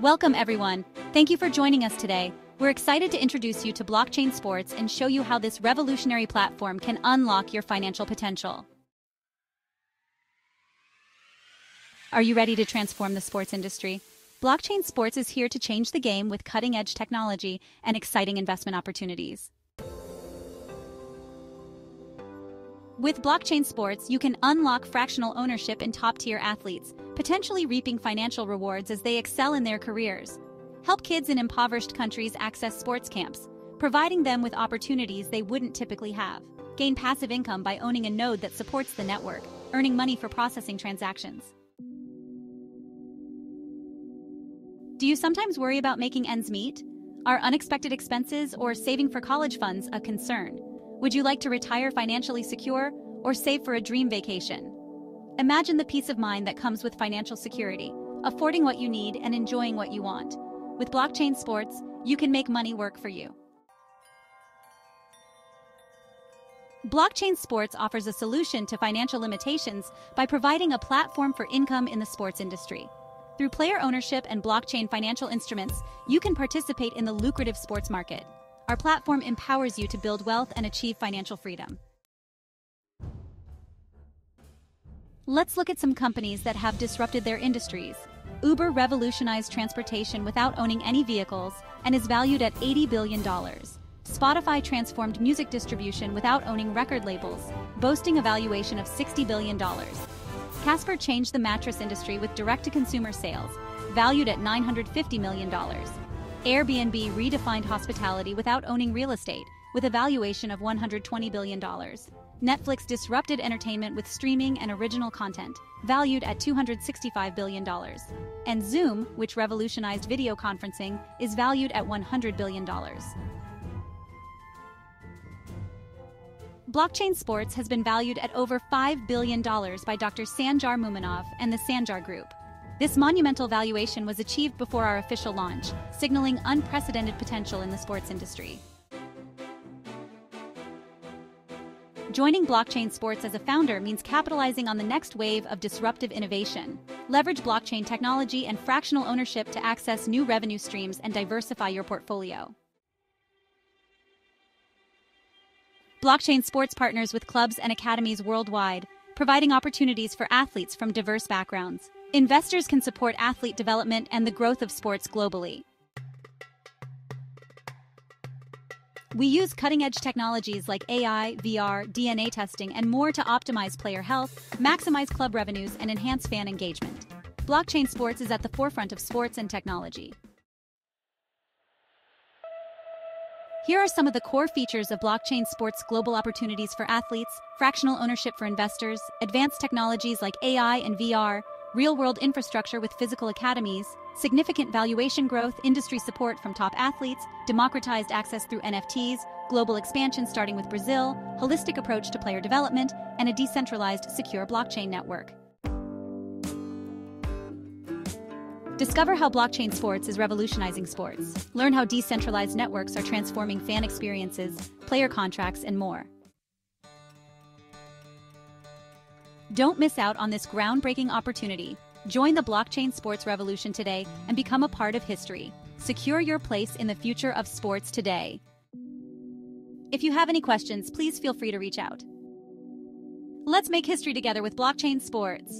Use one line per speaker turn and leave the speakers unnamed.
Welcome, everyone. Thank you for joining us today. We're excited to introduce you to Blockchain Sports and show you how this revolutionary platform can unlock your financial potential. Are you ready to transform the sports industry? Blockchain Sports is here to change the game with cutting edge technology and exciting investment opportunities. With blockchain sports, you can unlock fractional ownership in top tier athletes, potentially reaping financial rewards as they excel in their careers. Help kids in impoverished countries access sports camps, providing them with opportunities they wouldn't typically have. Gain passive income by owning a node that supports the network, earning money for processing transactions. Do you sometimes worry about making ends meet? Are unexpected expenses or saving for college funds a concern? Would you like to retire financially secure or save for a dream vacation? Imagine the peace of mind that comes with financial security, affording what you need and enjoying what you want. With blockchain sports, you can make money work for you. Blockchain Sports offers a solution to financial limitations by providing a platform for income in the sports industry. Through player ownership and blockchain financial instruments, you can participate in the lucrative sports market. Our platform empowers you to build wealth and achieve financial freedom. Let's look at some companies that have disrupted their industries. Uber revolutionized transportation without owning any vehicles and is valued at $80 billion. Spotify transformed music distribution without owning record labels, boasting a valuation of $60 billion. Casper changed the mattress industry with direct-to-consumer sales, valued at $950 million. Airbnb redefined hospitality without owning real estate, with a valuation of $120 billion. Netflix disrupted entertainment with streaming and original content, valued at $265 billion. And Zoom, which revolutionized video conferencing, is valued at $100 billion. Blockchain Sports has been valued at over $5 billion by Dr. Sanjar Muminov and the Sanjar Group. This monumental valuation was achieved before our official launch, signaling unprecedented potential in the sports industry. Joining blockchain sports as a founder means capitalizing on the next wave of disruptive innovation. Leverage blockchain technology and fractional ownership to access new revenue streams and diversify your portfolio. Blockchain sports partners with clubs and academies worldwide, providing opportunities for athletes from diverse backgrounds. Investors can support athlete development and the growth of sports globally. We use cutting edge technologies like AI, VR, DNA testing, and more to optimize player health, maximize club revenues, and enhance fan engagement. Blockchain Sports is at the forefront of sports and technology. Here are some of the core features of blockchain sports global opportunities for athletes, fractional ownership for investors, advanced technologies like AI and VR, real world infrastructure with physical academies, significant valuation growth, industry support from top athletes, democratized access through NFTs, global expansion starting with Brazil, holistic approach to player development, and a decentralized, secure blockchain network. Discover how blockchain sports is revolutionizing sports. Learn how decentralized networks are transforming fan experiences, player contracts, and more. Don't miss out on this groundbreaking opportunity. Join the blockchain sports revolution today and become a part of history. Secure your place in the future of sports today. If you have any questions, please feel free to reach out. Let's make history together with blockchain sports.